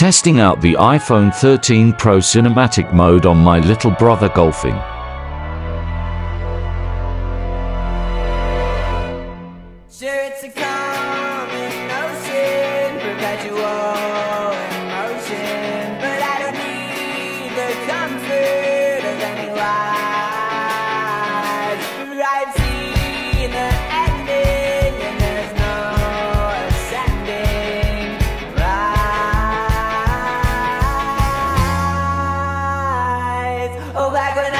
Testing out the iPhone 13 Pro cinematic mode on my little brother golfing. Comfort of any lies. I've seen the back when I